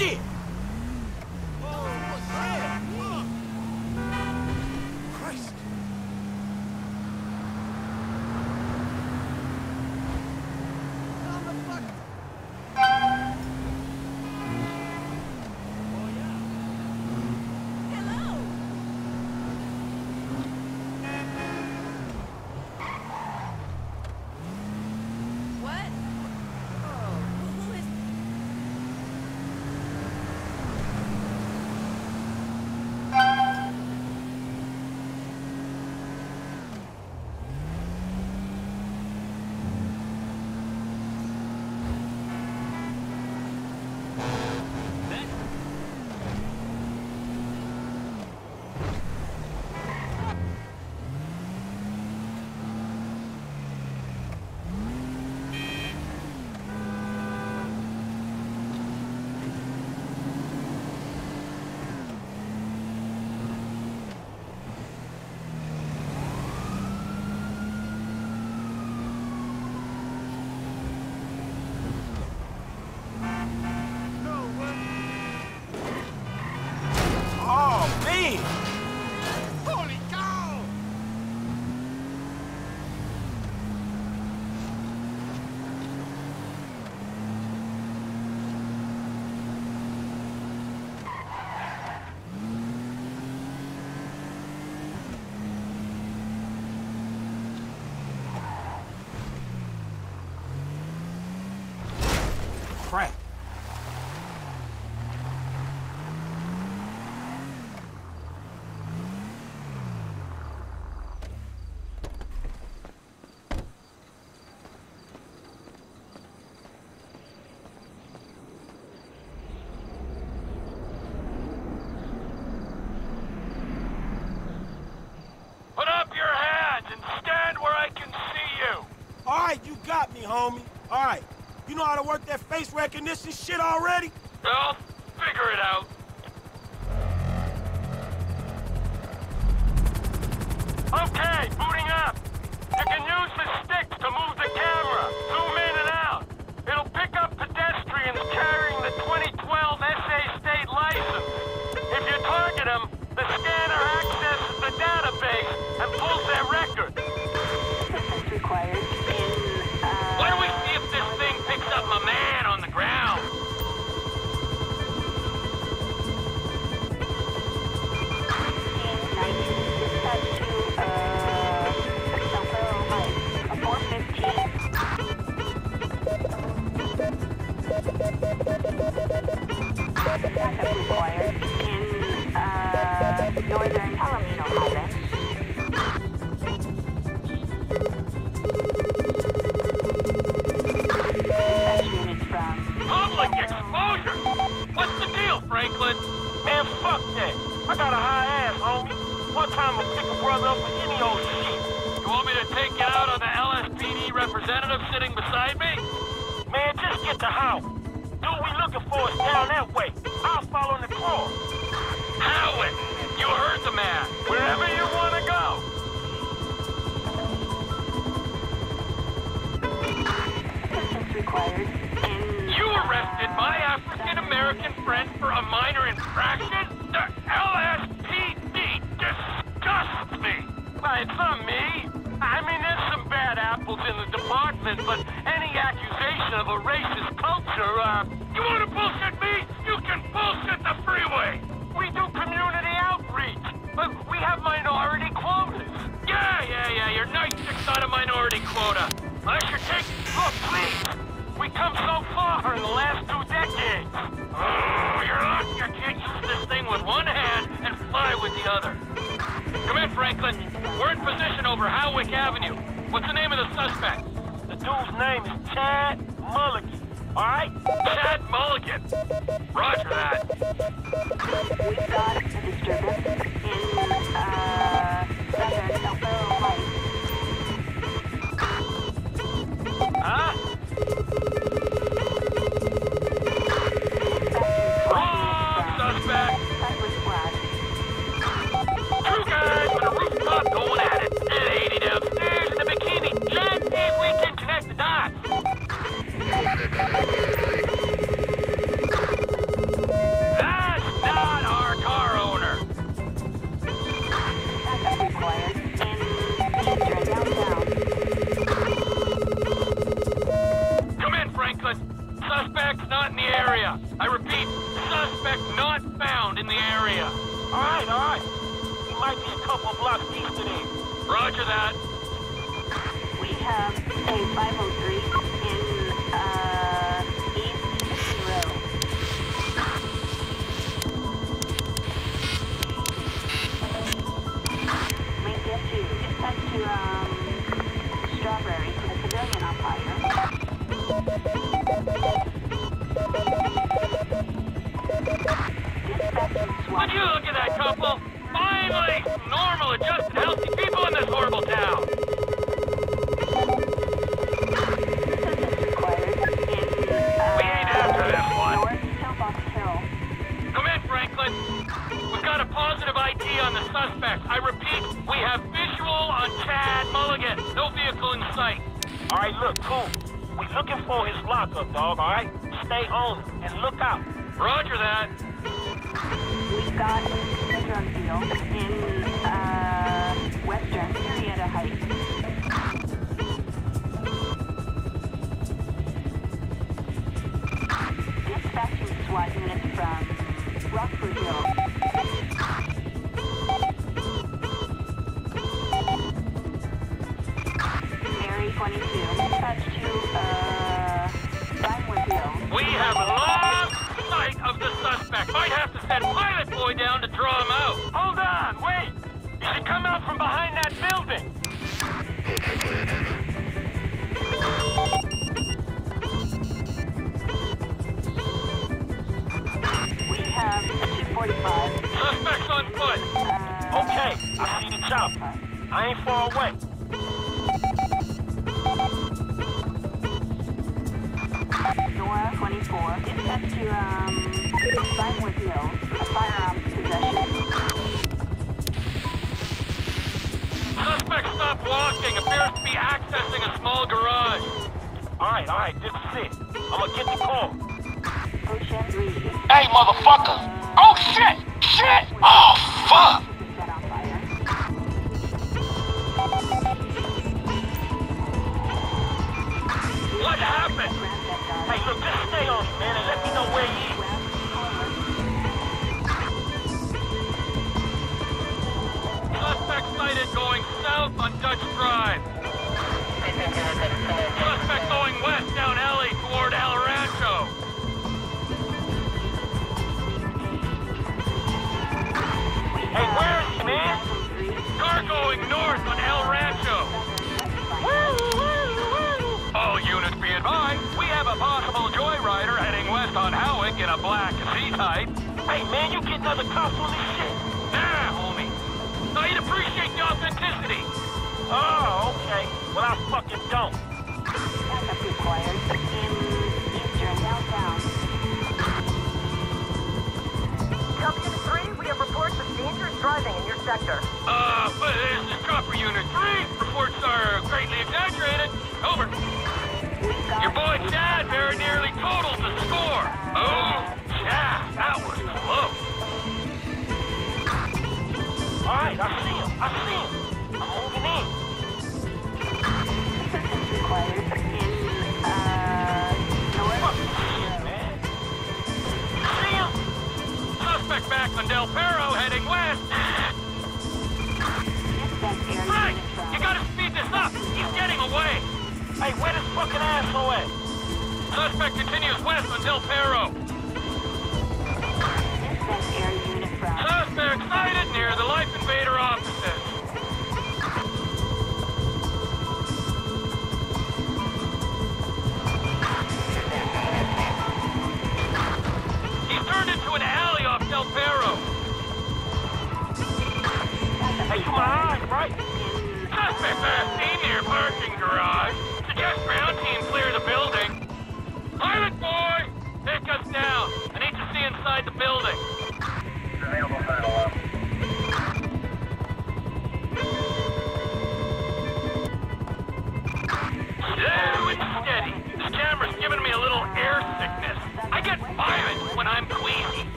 Shit! Me, homie. All right. You know how to work that face recognition shit already? Well, figure it out. Okay, booting up. You can use the sticks to move the camera. Zoom Man, fuck that. I got a high ass, homie. One time I'll pick a brother up for any old shit. You want me to take you out on the LSPD representative sitting beside me? Man, just get the house. Dude we looking for is down that way. I'll follow in the car. Howard, you heard the man. Wherever you want to go. assistance required. You arrested my African-American friend for a minor infraction? The LSPD disgusts me. It's not me. I mean, there's some bad apples in the department, but any accusation of a racist culture, uh, You want to bullshit me? You can bullshit the freeway. we do community outreach. But we have minority quotas. Yeah, yeah, yeah. You're 96 on a minority quota. I should take... Look, please. We come so far in the last two decades. Oh, you're lucky you can't use this thing with one hand and fly with the other. Come in, Franklin. We're in position over Hawick Avenue. What's the name of the suspect? The dude's name is Chad Mulligan. All right? Chad Mulligan. Roger that. We've got a disturbance required. Got a drug deal in uh, Western Murrieta Heights. Dispatching SWAT units from Rockford Hill. Mary 22. Dispatch to uh, We have lost sight of the suspect. Might have Boy down to draw him out. Hold on, wait. He should come out from behind that building. We have a 245. Suspect's on foot. Uh, Okay, I see the chopper. I ain't far away. Door 24. Dispatch to, um, Vinewood Hill. A. Suspect stopped walking. Appears to be accessing a small garage. All right, all right, this is it. I'm gonna get the call. Hey, motherfucker! Oh, shit! Shit! Oh, fuck! Hey, man, you getting other cops on this shit? Nah, homie. No, I'd appreciate the authenticity. Oh, okay. Well, I fucking don't. Backup required in eastern downtown. Company 3, we have reports of dangerous driving in your sector. Uh, but this is Chopper Unit 3. Reports are greatly exaggerated. Back on Del Perro heading west. Frank, you gotta speed this up. He's getting away. Hey, where this fucking asshole at? Suspect continues west on Del Perro.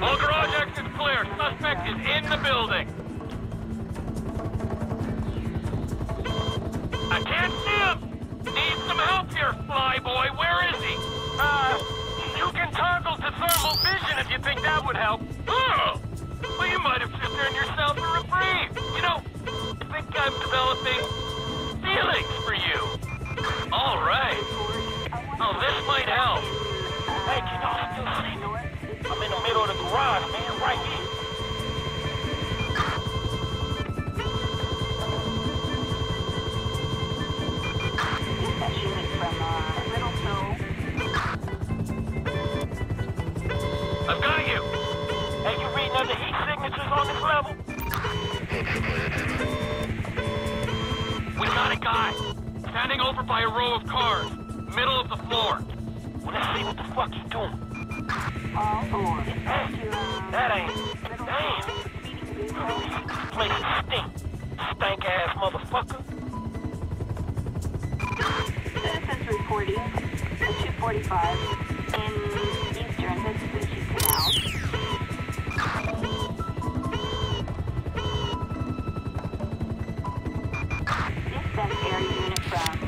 All garage exits clear. Suspect is in the building. I can't see him. Need some help here. Where is he? Uh, you can toggle to thermal vision if you think that would help. Oh! Well, you might have just earned your row of cars. Middle of the floor. What the fuck you doing. All. Hey, that ain't... Damn. Place stink. Stank ass motherfucker. Citizens reporting at 245 in eastern Mitsubishi Canal. Dispatch area unit from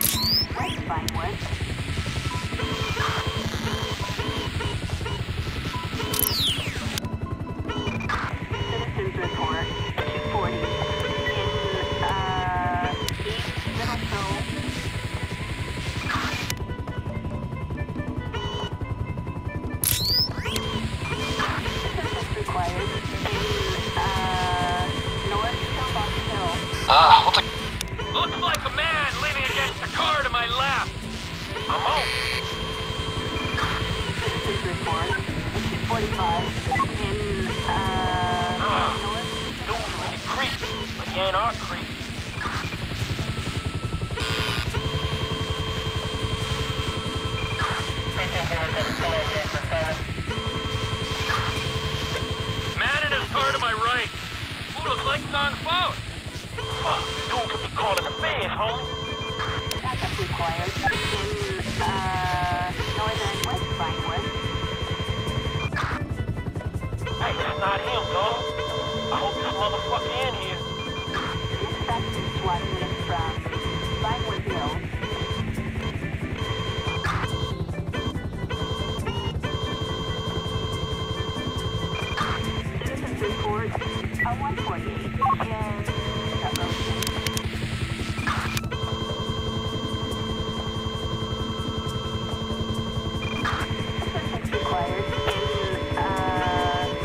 Who looks like he's on phone? Fuck, dude could be calling the feds, homie. Backup required in, uh, northern West Vinewood. Hey, that's not him, dog. I hope this motherfucker in here. Dispatching SWAT units from Vinewood Hills. Citizens report a 148 in Sutton. Assistance required in,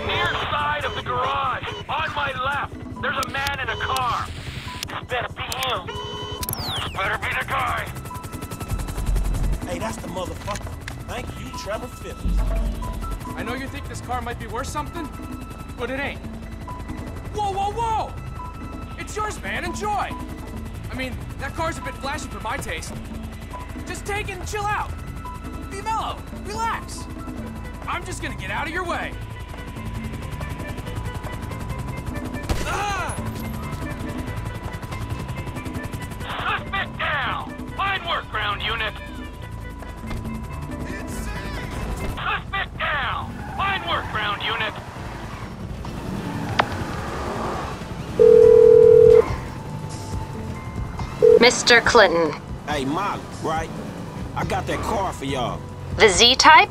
Near side of the garage. On my left. There's a man in a car. This better be him. This better be the guy. Hey, that's the motherfucker. Thank you, Trevor Philips. I know you think this car might be worth something, but it ain't. Whoa, whoa, whoa! It's yours, man. Enjoy. I mean, that car's a bit flashy for my taste. Just take it and chill out. Be mellow. Relax. I'm just gonna get out of your way. Ah! Suspect down. Fine work, ground unit. Mr. Clinton, Hey, Molly, right? I got that car for y'all. the Z type?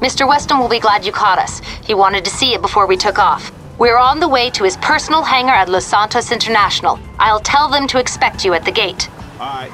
Mr. Weston will be glad you caught us. He wanted to see it before we took off. We're on the way to his personal hangar at Los Santos International. I'll tell them to expect you at the gate. All right.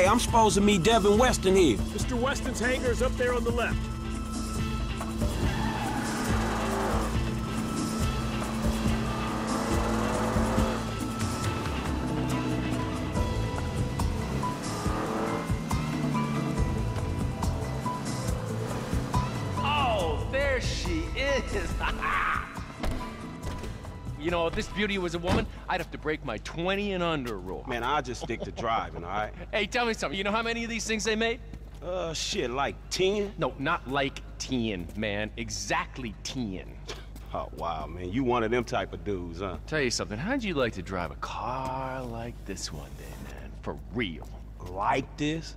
Hey, I'm supposed to meet Devin Weston here. Mr. Weston's hangar is up there on the left. You know, if this beauty was a woman, I'd have to break my 20 and under rule. Man, I'll just stick to driving, all right? Hey, tell me something. You know how many of these things they made? Uh, shit, like 10? No, not like 10, man. Exactly 10. Oh, wow, man. You one of them type of dudes, huh? Tell you something. How'd you like to drive a car like this one day, man? For real. Like this?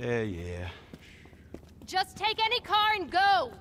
Yeah, yeah. Just take any car and go.